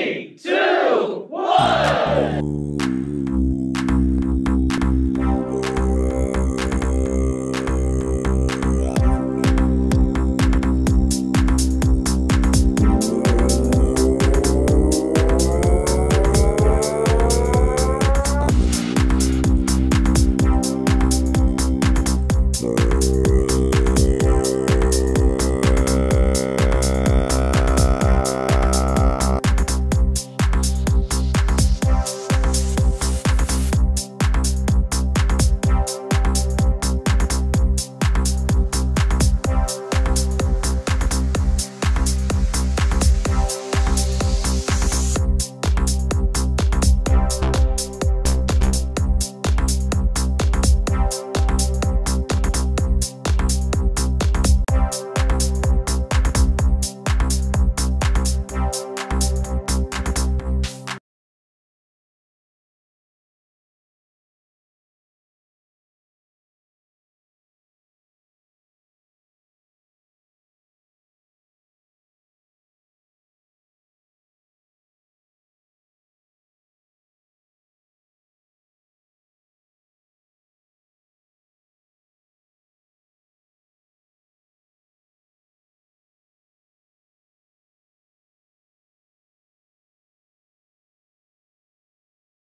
Three, two, one.